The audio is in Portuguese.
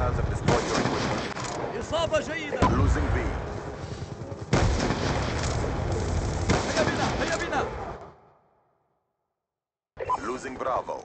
plaza destroy your equipment. Losing B. هيا بنا هيا بنا. Losing Bravo.